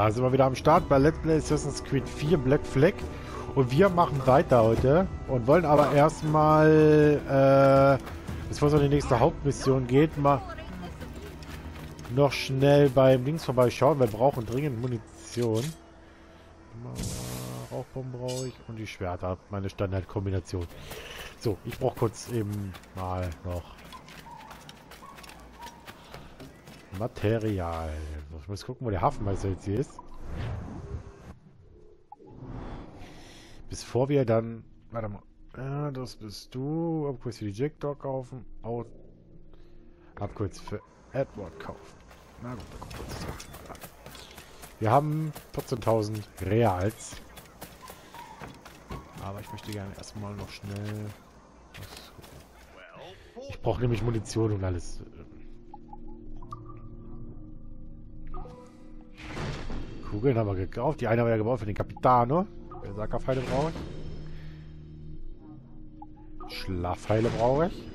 Da sind wir wieder am Start bei Let's Play Assassin's Creed 4 Black Flag. Und wir machen weiter heute und wollen aber erstmal, äh, bevor es an die nächste Hauptmission geht, mal noch schnell beim Links vorbeischauen. Wir brauchen dringend Munition. Rauchbomben brauche ich und die Schwerter, meine Standardkombination. So, ich brauche kurz eben mal noch Material. Ich muss gucken, wo der Hafenmeister jetzt hier ist. Bevor wir dann... Warte mal. Ja, das bist du. Upgrades für die Jackdaw kaufen. Out. Upgrades für Edward kaufen. Na gut, dann kommt das auch schon mal an. Wir haben 14.000 Reals. Aber ich möchte gerne erstmal noch schnell... Ich brauche nämlich Munition und alles. Kugeln haben wir gekauft. Die eine haben wir ja gebaut für den Capitano. Berserkerpfeile brauche ich. Schlafpfeile brauche ich.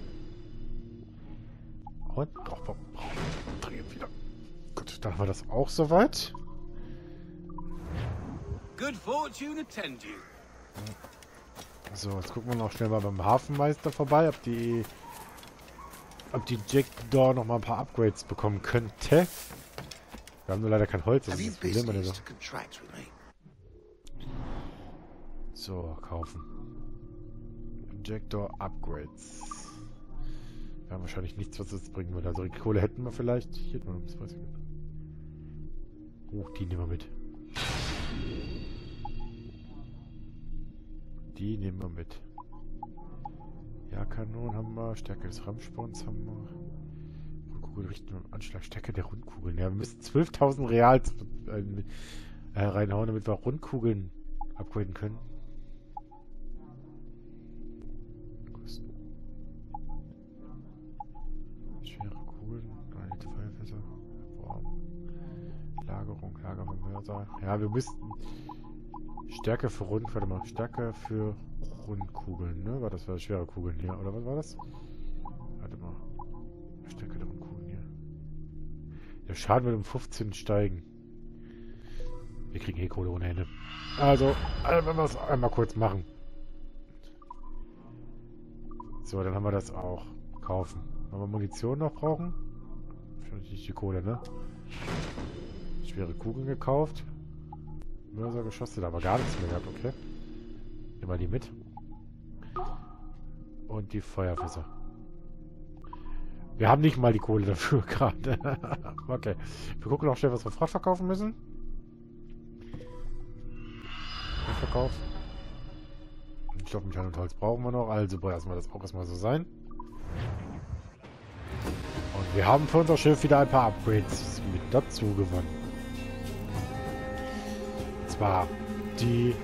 Und doch, drehen wieder. Gut, dann haben wir das auch soweit. Good fortune attend you. So, jetzt gucken wir noch schnell mal beim Hafenmeister vorbei, ob die ob die Jackdaw noch mal ein paar Upgrades bekommen könnte. Wir haben nur leider kein Holz, das ist das Problem. So, kaufen. Injector Upgrades. Wir haben wahrscheinlich nichts, was das bringen würde. Also die Kohle hätten wir vielleicht. Hier hätten wir noch ein bisschen. Oh, die nehmen wir mit. Die nehmen wir mit. Ja, Kanonen haben wir. Stärke des Rammsporns haben wir. Rundkugel richten und Anschlag. Stärke der Rundkugeln. Ja, wir müssen 12.000 Reals äh, äh, reinhauen, damit wir Rundkugeln upgraden können. Schwere Kugeln, Feuerfässer, Warm. Lagerung, Lager Mörser. Ja, wir müssten Stärke für Rund, warte mal, Stärke für Rundkugeln, ne? War das war schwere Kugeln hier, oder was war das? Der Schaden wird um 15 steigen. Wir kriegen eh Kohle ohne Ende. Also, also wenn wir es einmal kurz machen. So, dann haben wir das auch. Kaufen. Wenn wir Munition noch brauchen? Wahrscheinlich nicht die Kohle, ne? Schwere Kugeln gekauft. Mörsergeschosse, da haben wir gar nichts mehr gehabt, okay. Nehmen wir die mit. Und die Feuerfässer. Wir haben nicht mal die Kohle dafür gerade. okay. Wir gucken noch schnell, was wir Fracht verkaufen müssen. Verkauf. Glaube, Metall und Holz brauchen wir noch. Also lassen wir das auch erstmal so sein. Und wir haben für unser Schiff wieder ein paar Upgrades mit dazu gewonnen. Und zwar die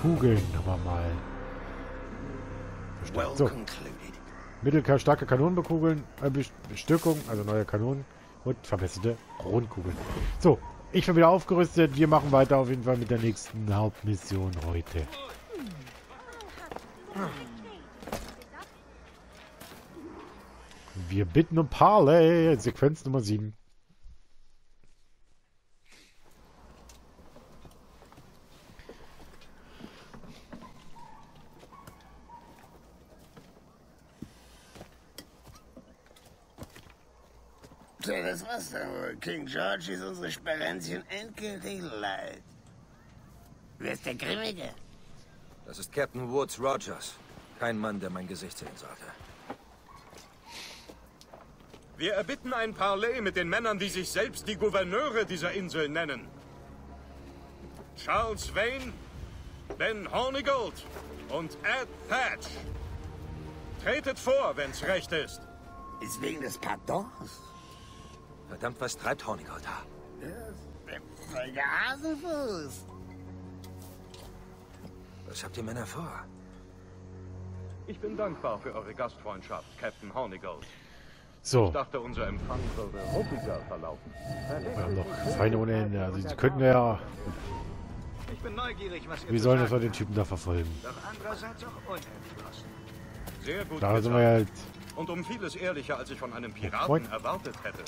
Kugeln nochmal mal. So. Mittelkar starke Kanonen bekugeln, äh, Bestückung, also neue Kanonen und verbesserte Rundkugeln. So, ich bin wieder aufgerüstet. Wir machen weiter auf jeden Fall mit der nächsten Hauptmission heute. Wir bitten um Parley, Sequenz Nummer 7. das war's dann wohl. King George ist unsere Sperenzchen endgültig leid. Wer ist der Grimmige? Das ist Captain Woods Rogers. Kein Mann, der mein Gesicht sehen sollte. Wir erbitten ein Parley mit den Männern, die sich selbst die Gouverneure dieser Insel nennen. Charles Vane, Ben Hornigold und Ed Thatch. Tretet vor, wenn's recht ist. Ist wegen des Pardons? Verdammt, was treibt Hornigold da? Der Hasenfuß. Was habt ihr Männer vor? Ich bin dankbar für eure Gastfreundschaft, Captain Hornigold. So. Ich dachte, unser Empfang würde ruhiger verlaufen. Wir haben noch Feinde ohne Ende. Also, die könnten wir ja... Ich bin neugierig, was ihr Wie sollen wir den Typen da verfolgen? Doch andererseits auch unentschlossen. Sehr gut Da sind wir halt... Und um vieles ehrlicher, als ich von einem Piraten erwartet hätte.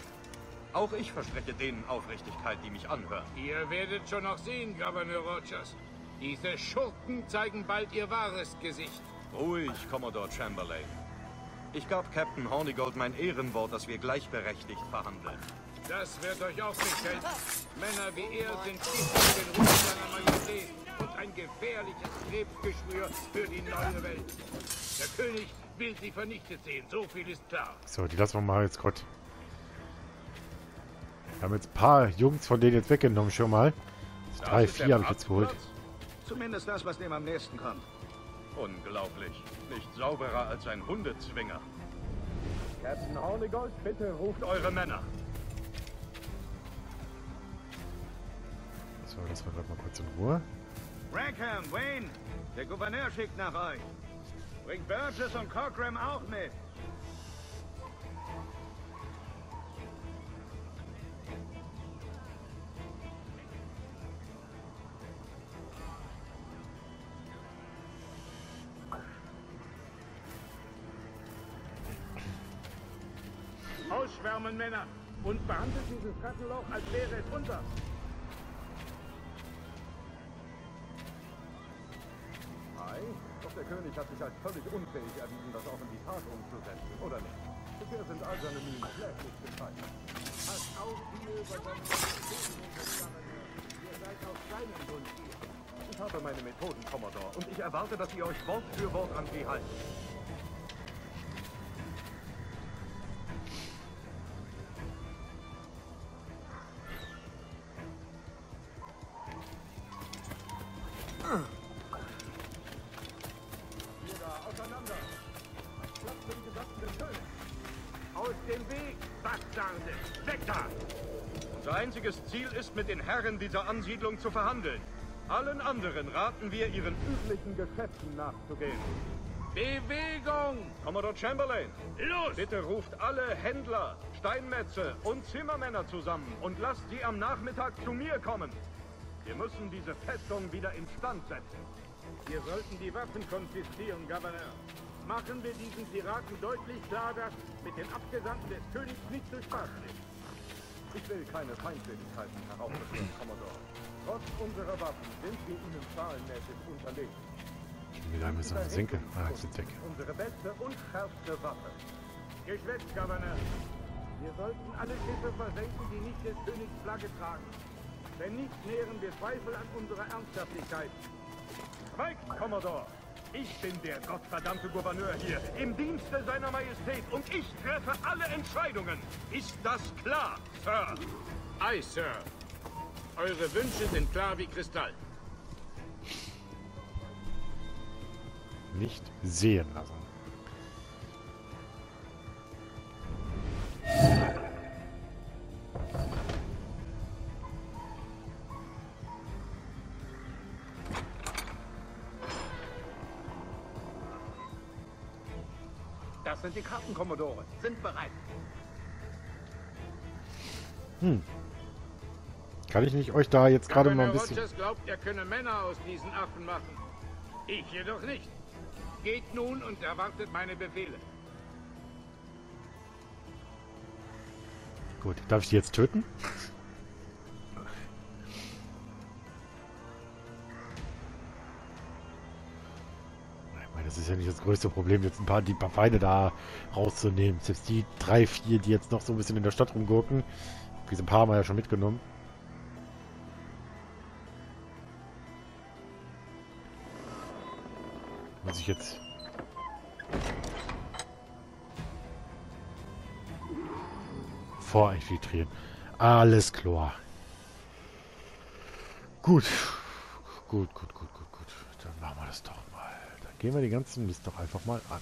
Auch ich verspreche denen Aufrichtigkeit, die mich anhören. Ihr werdet schon noch sehen, Gouverneur Rogers. Diese Schurken zeigen bald ihr wahres Gesicht. Ruhig, Commodore Chamberlain. Ich gab Captain Hornigold mein Ehrenwort, dass wir gleichberechtigt verhandeln. Das wird euch auch nicht helfen. Männer wie er sind Gift für den Ruf seiner Majestät und ein gefährliches Krebsgeschwür für die neue Welt. Der König will sie vernichtet sehen, so viel ist klar. So, die lassen wir mal jetzt Gott. Wir haben jetzt ein paar Jungs von denen jetzt weggenommen schon mal. Das Drei, vier habe ich jetzt geholt. Zumindest das, was dem am nächsten kommt. Unglaublich. Nicht sauberer als ein Hundezwinger. Captain Hornigold, bitte ruft Eure Männer. So, lassen wir gerade mal kurz in Ruhe. Rackham, Wayne, der Gouverneur schickt nach euch. Bringt Burgess und Cockram auch mit. Ausschwärmen, Männer, und behandelt dieses Rattenloch, als wäre es unser. Ei, doch der König hat sich als völlig unfähig erwiesen, das auch in die Tat umzusetzen, oder nicht? Bisher sind all seine Mühen schläglich gescheitert. Passt auf, wie ihr über seine Ihr seid auf seinem Grund hier. Ich habe meine Methoden, Commodore, und ich erwarte, dass ihr euch Wort für Wort an sie haltet. Dieser Ansiedlung zu verhandeln. Allen anderen raten wir, ihren Üblichen Geschäften nachzugehen. Bewegung! Commodore Chamberlain. Los! Bitte ruft alle Händler, Steinmetze und Zimmermänner zusammen und lasst sie am Nachmittag zu mir kommen. Wir müssen diese Festung wieder instand setzen. Wir sollten die Waffen konfiszieren, Gouverneur. Machen wir diesen Piraten deutlich klar, dass mit den Abgesandten des Königs nicht zu spaßen ist. Ich will keine Feindseligkeiten heraufbeschwören, Commodore. Trotz unserer Waffen sind wir ihnen zahlenmäßig unterlegen. Lange müssen wir uns sinken? Ah, jetzt sind weg. Unsere beste und schärfste Waffe. Geschwätzt, Gouverneur. Wir sollten alle Schiffe versenken, die nicht des Königs Flagge tragen. Wenn nicht, nähren wir Zweifel an unserer Ernsthaftigkeit. Schweigt, Commodore! Ich bin der gottverdammte Gouverneur hier, im Dienste seiner Majestät, und ich treffe alle Entscheidungen. Ist das klar, Sir? Aye, Sir. Eure Wünsche sind klar wie Kristall. Nicht sehen lassen. Das sind die Karten, Commodore. Sind bereit. Kann ich nicht euch da jetzt gerade mal ein bisschen... Rogers glaubt, er könne Männer aus diesen Affen machen. Ich jedoch nicht. Geht nun und erwartet meine Befehle. Gut, darf ich die jetzt töten? Ist ja nicht das größte Problem, jetzt ein paar die paar Feinde da rauszunehmen. Selbst die drei, vier, die jetzt noch so ein bisschen in der Stadt rumgurken. Diese paar haben wir ja schon mitgenommen. Muss ich jetzt... Vorinfiltrieren. Alles klar. Gut. Gut, gut, gut, gut, gut. Dann machen wir das doch mal. Dann gehen wir die ganzen Mist doch einfach mal an.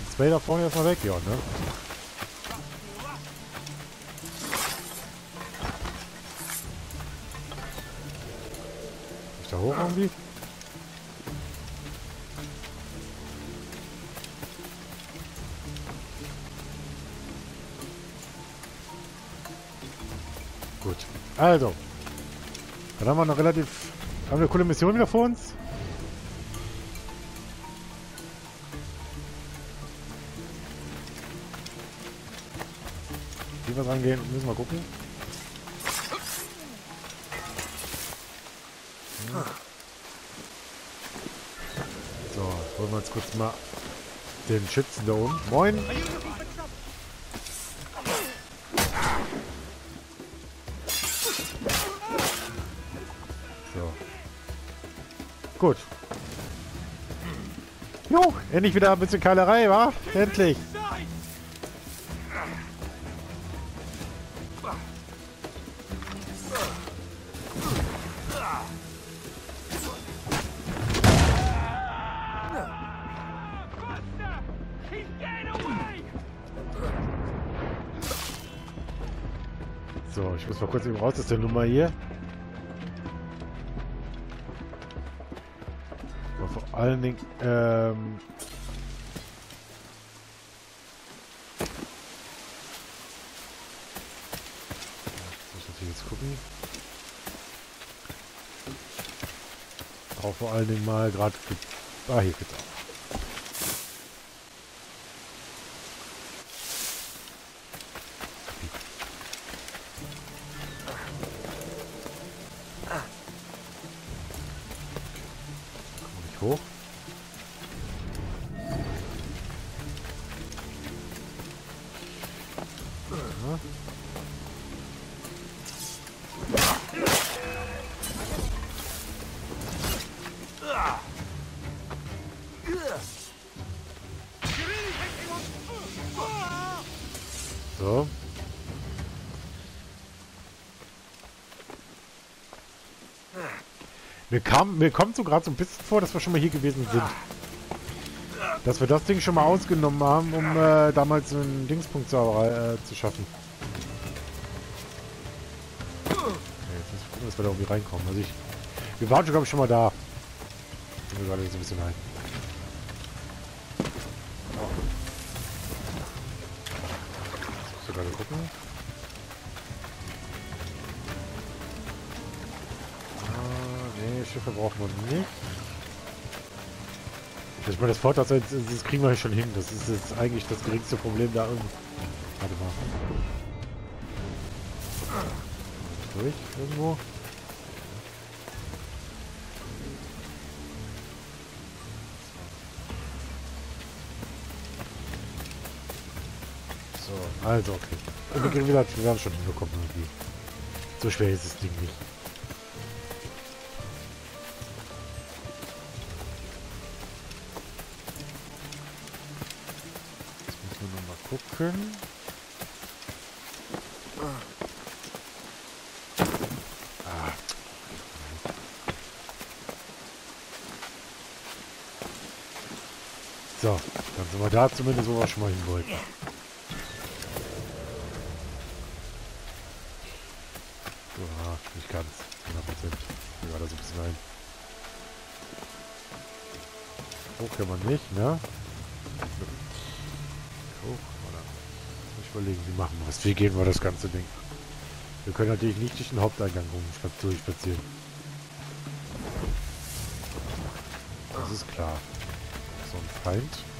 Die zwei da vorne erstmal weg, ja, ne? Ist da hoch irgendwie? Gut. Also. Dann haben wir noch relativ... Haben wir eine coole Mission wieder vor uns? tiefer rangehen. Müssen wir gucken. So, wollen wir jetzt kurz mal den Schützen da oben. Moin! So. Gut. Jo, endlich wieder ein bisschen Keilerei, wa? Endlich! So, ich muss mal kurz eben raus aus der Nummer hier. Allen Dingen, ähm... Jetzt gucken. Auch vor allen Dingen mal gerade... Ah, hier geht's auch. Wir nicht hoch. Mir, kam, mir kommt so gerade so ein bisschen vor, dass wir schon mal hier gewesen sind. Dass wir das Ding schon mal ausgenommen haben, um äh, damals einen Dingspunkt zu, äh, zu schaffen. Okay, jetzt müssen wir gucken, dass wir da irgendwie reinkommen. Also ich, wir waren schon, glaube ich, schon mal da. Sind wir gerade so ein bisschen rein. Du gerade gucken. Nee, Schiffe brauchen wir nicht. Ich meine, das Vorteil ist, das kriegen wir ja schon hin. Das ist jetzt eigentlich das geringste Problem da irgendwo. Warte mal. Durch irgendwo? So, also okay. Und wir wieder, wir werden schon hinbekommen irgendwie. So schwer ist das Ding nicht. Gucken. Ah. So, dann sind wir da zumindest, wo wir schon mal hin wollten. Ja, nicht ganz. 100%. Wir da so ein bisschen ein. Hoch kann man nicht, ne? Hoch, überlegen, wie machen wir? Wie gehen wir das ganze Ding? Wir können natürlich nicht durch den Haupteingang rum durchspazieren. Das ist klar. So ein Feind.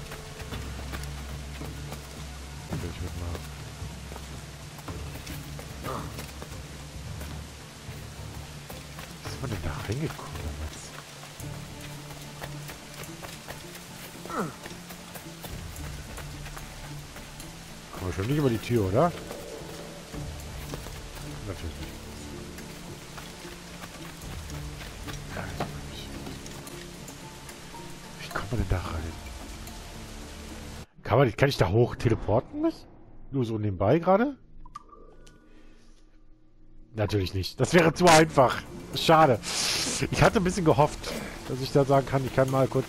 Schon nicht über die Tür, oder? Natürlich nicht. Nicht. Wie kommt man denn da rein? Kann man, kann ich da hoch teleporten mich? Nur so nebenbei gerade? Natürlich nicht. Das wäre zu einfach. Schade. Ich hatte ein bisschen gehofft, dass ich da sagen kann, ich kann mal kurz...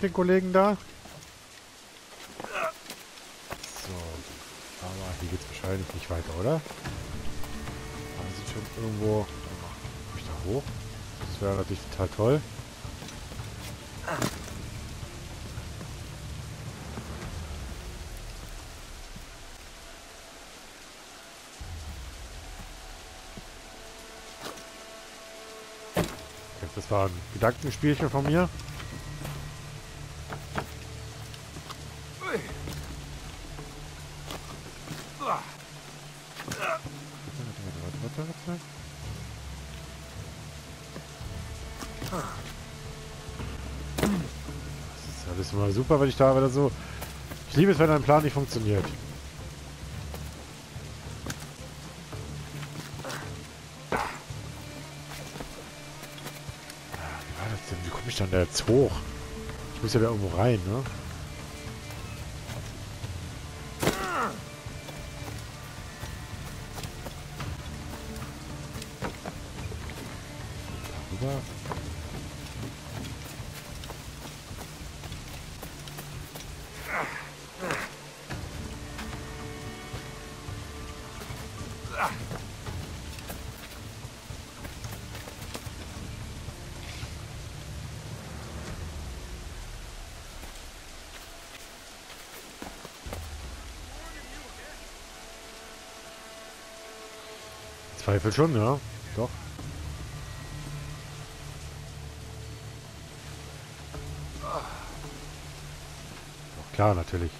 mit den Kollegen da. So. Aber hier geht's wahrscheinlich nicht weiter, oder? Aber wir schon irgendwo... Komm ich da hoch? Das wäre natürlich total toll. Das war ein Gedankenspielchen von mir. Das ist immer super, wenn ich da wieder so... Ich liebe es, wenn ein Plan nicht funktioniert. dann da jetzt hoch? Ich muss ja da irgendwo rein, ne? Zweifel schon, ja. Doch. Doch klar, natürlich.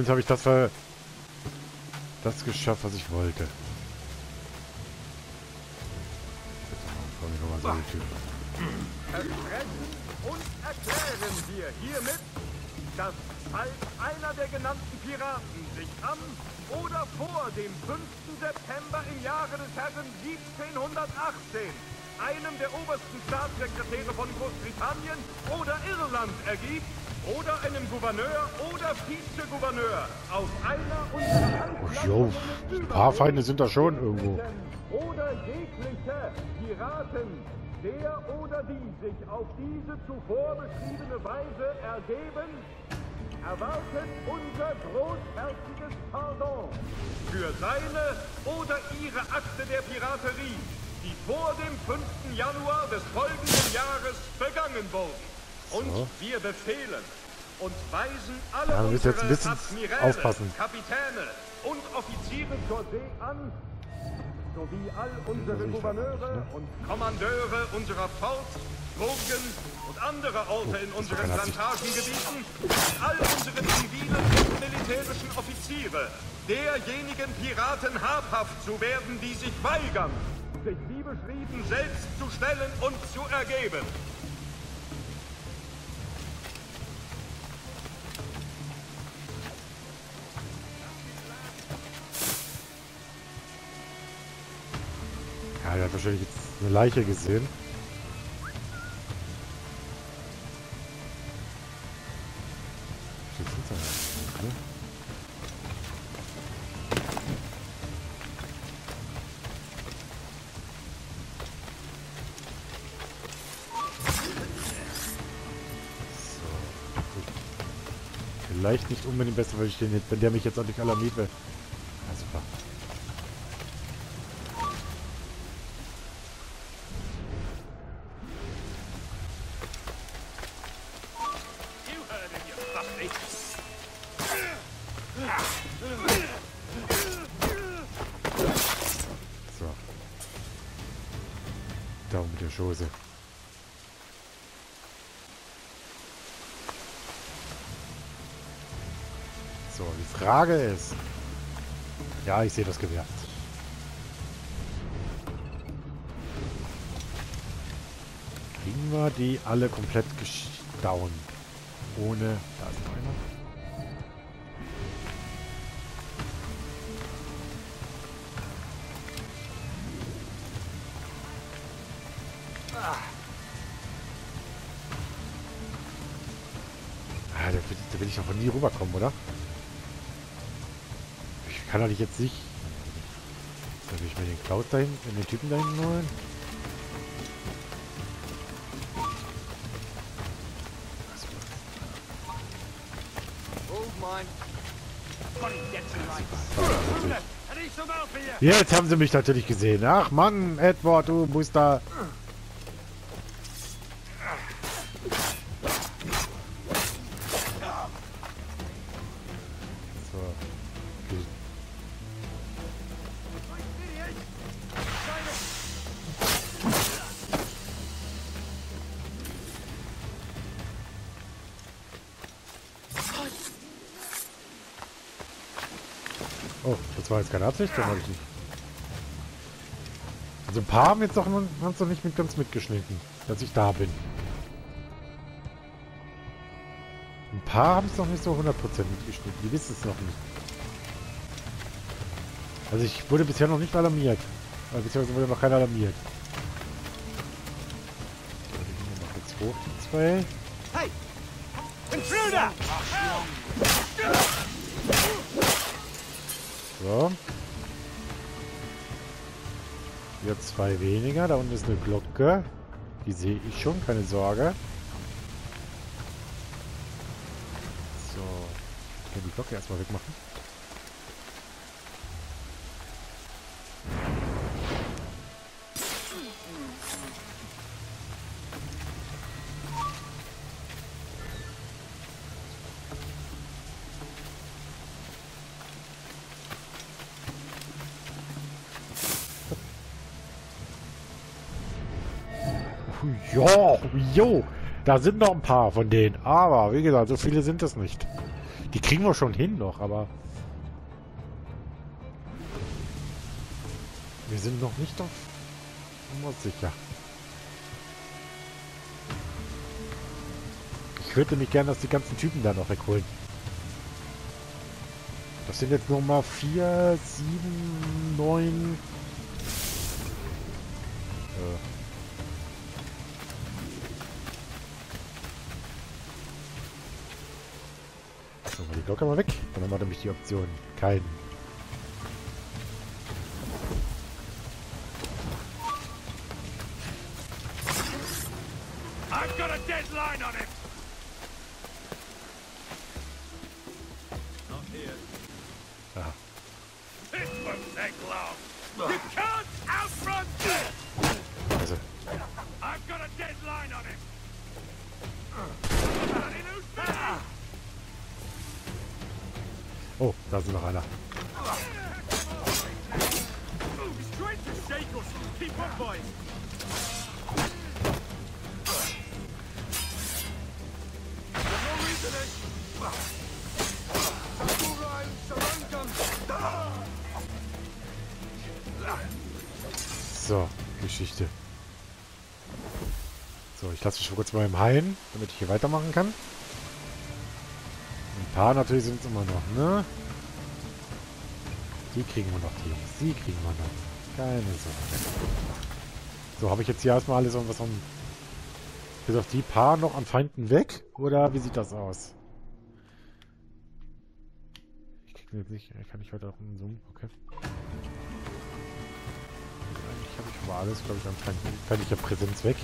Zumindest habe ich das ver das geschafft, was ich wollte. Komm und erklären wir hiermit, dass falls einer der genannten Piraten sich am oder vor dem 5. September im Jahre des Herrn 1718 einem der obersten Staatssekretäre von Großbritannien oder Irland ergibt oder einem Gouverneur oder Vizegouverneur aus einer unserer Ach jo, ein paar Feinde sind da schon irgendwo. oder jegliche Piraten, der oder die sich auf diese zuvor beschriebene Weise ergeben, erwartet unser großherziges Pardon für seine oder ihre Akte der Piraterie, die vor dem 5. Januar des folgenden Jahres begangen wurden. Und So. wir befehlen und weisen alle Ja, wir müssen jetzt ein unsere bisschen Admiräle, aufpassen. Kapitäne und Offiziere zur See an, sowie all unsere nicht Gouverneure ne? und Kommandeure unserer Fort, Burgen und anderer Orte in unseren er Plantagengebieten all unsere zivilen und militärischen Offiziere derjenigen Piraten habhaft zu werden, die sich weigern, sich wie beschrieben selbst zu stellen und zu ergeben. Ja, der hat wahrscheinlich jetzt eine Leiche gesehen. Ne? Vielleicht nicht unbedingt besser, weil ich den jetzt, wenn der mich jetzt auch nicht alarmiert will. So, die Frage ist... Ja, ich sehe das Gewehr. Kriegen wir die alle komplett down? Ohne... Da ist noch einer. Ah, da will, da will ich doch von nie rüberkommen, oder? Kann doch nicht jetzt nicht... Soll ich mir den Cloud da hinten, den Typen da hinten holen? Jetzt haben sie mich natürlich gesehen. Ach Mann, Edward, du musst war jetzt keine Absicht, habe ich nicht. Also ein paar haben jetzt doch noch, nicht mit ganz mitgeschnitten, dass ich da bin. Ein paar haben es noch nicht so 100% mitgeschnitten. Die wissen es noch nicht. Also ich wurde bisher noch nicht alarmiert. Äh, beziehungsweise wurde noch keiner alarmiert. So, die hoch, die zwei. Zwei weniger. Da unten ist eine Glocke. Die sehe ich schon, keine Sorge. So. Ich kann die Glocke erstmal wegmachen. Jo, da sind noch ein paar von denen. Aber, wie gesagt, so viele sind es nicht. Die kriegen wir schon hin noch, aber... Wir sind noch nicht auf sicher. Ich würde mich gerne, dass die ganzen Typen da noch wegholen. Das sind jetzt Nummer 4, 7, 9... Äh. Die Glocke mal weg. Dann haben wir nämlich die Option. Kein. So, Geschichte. So, ich lasse mich kurz mal im Heilen, damit ich hier weitermachen kann. Ein paar natürlich sind es immer noch, ne? Die kriegen wir noch, die Jungs. Kriegen wir noch. Keine Sorge. So, habe ich jetzt hier erstmal alles und was an... Bis auf die paar noch an Feinden weg? Oder wie sieht das aus? Ich krieg jetzt nicht... Kann ich heute auch einen Zoom? Okay. Ich aber alles, glaube ich, an Feinden, feindlicher Präsenz weg.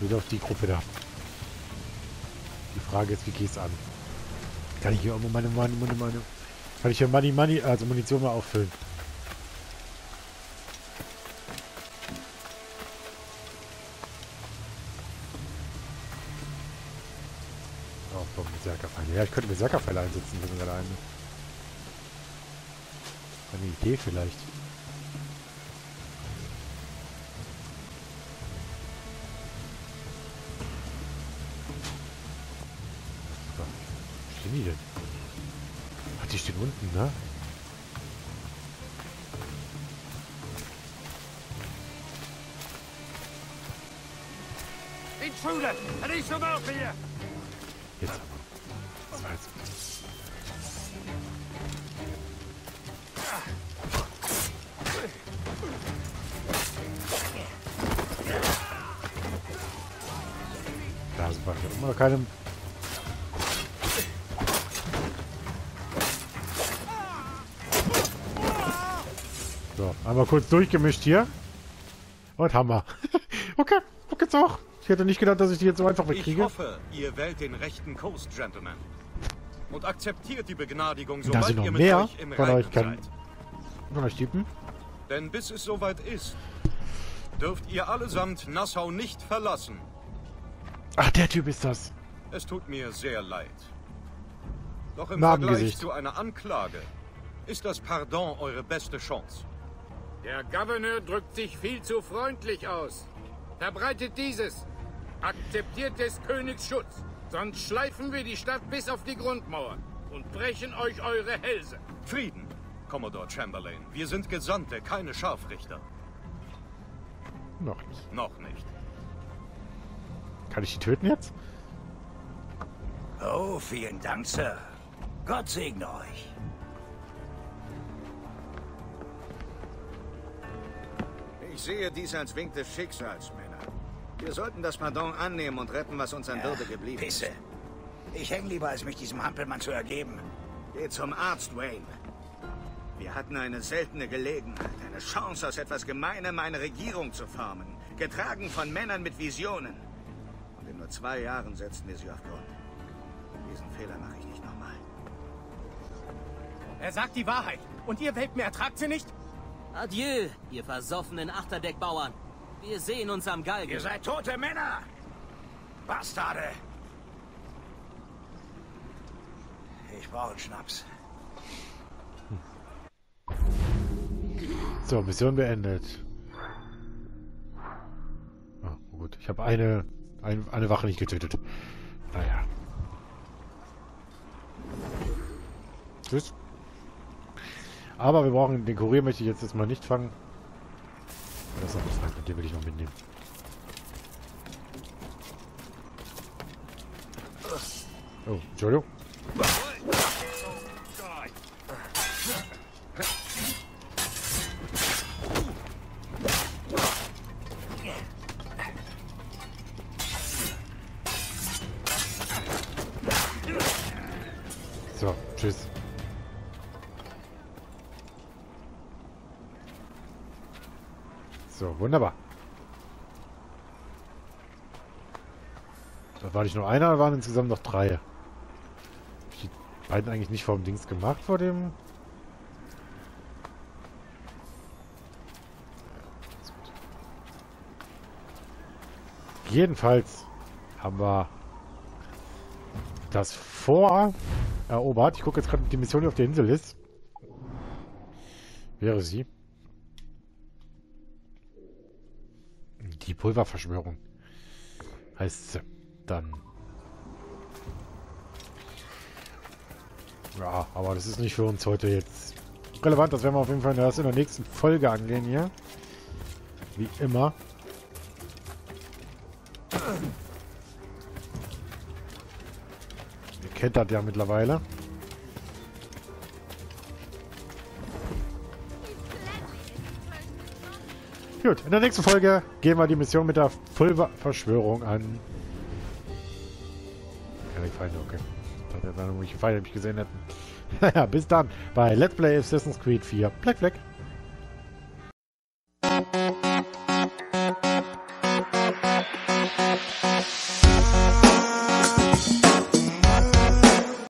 Wieder auf die Gruppe da. Die Frage ist, wie geht's an? Kann ich hier mal meine, meine, meine, meine... Kann ich hier Money, Money, also Munition mal auffüllen. Oh. Ja, ich könnte Berserkerpfeile einsetzen, wenn wir alleine. Eine Idee vielleicht. Stehen die denn? Ach, die stehen unten, ne? Intruder! Jetzt aber. Das war jetzt. Da. Ich habe immer noch keine. Einmal kurz durchgemischt hier. Und Hammer. okay, okay, geht's auch. Ich hätte nicht gedacht, dass ich die jetzt so einfach Ich wegkriege. hoffe, ihr wählt den rechten Kurs, Gentlemen. Und akzeptiert die Begnadigung, Da sobald sind noch ihr mit mehr euch im von Reinen euch kann-. Von euch Typen. Denn bis es soweit ist, dürft ihr allesamt Nassau nicht verlassen. Ach, der Typ ist das. Es tut mir sehr leid. Doch im. Vergleich zu einer Anklage ist das Pardon eure beste Chance. Der Gouverneur drückt sich viel zu freundlich aus. Verbreitet dieses. Akzeptiert des Königs Schutz. Sonst schleifen wir die Stadt bis auf die Grundmauer und brechen euch eure Hälse. Frieden, Commodore Chamberlain. Wir sind Gesandte, keine Scharfrichter. Noch nicht. Noch nicht. Kann ich die töten jetzt? Oh, vielen Dank, Sir. Gott segne euch. Ich sehe dies als Wink des Schicksals, Männer. Wir sollten das Pardon annehmen und retten, was uns an Würde geblieben Pisse. ist. Ich häng lieber, als mich diesem Hampelmann zu ergeben. Geh zum Arzt, Wayne. Wir hatten eine seltene Gelegenheit, eine Chance, aus etwas Gemeinem eine Regierung zu formen. Getragen von Männern mit Visionen. Und in nur zwei Jahren setzten wir sie auf Grund. Diesen Fehler mache ich nicht nochmal. Er sagt die Wahrheit. Und ihr Welpen ertragt sie nicht? Adieu, ihr versoffenen Achterdeckbauern. Wir sehen uns am Galgen. Ihr seid tote Männer! Bastarde! Ich brauche einen Schnaps. So, Mission beendet. Ah, gut. Ich habe eine, ein, eine Wache nicht getötet. Naja. Tschüss. Aber wir brauchen den Kurier möchte ich jetzt erstmal nicht fangen. Das ist was rein, den will ich noch mitnehmen. Oh, Entschuldigung. Wunderbar. Da war nicht nur einer, da waren insgesamt noch drei. Die beiden eigentlich nicht vor dem Dings gemacht, vor dem... Jedenfalls haben wir das vor erobert. Ich gucke jetzt gerade, die Mission die auf der Insel ist. Wäre sie. Die Pulververschwörung. Heißt sie. Dann. Ja, aber das ist nicht für uns heute jetzt relevant. Das werden wir auf jeden Fall erst in der nächsten Folge angehen hier. Wie immer. Ihr kennt das ja mittlerweile. Gut, in der nächsten Folge gehen wir die Mission mit der Pulververschwörung an. Ja, die Feinde, okay. Das wäre dann irgendwelche Feinde, mich gesehen hätten. Naja, bis dann bei Let's Play Assassin's Creed 4 Black Flag.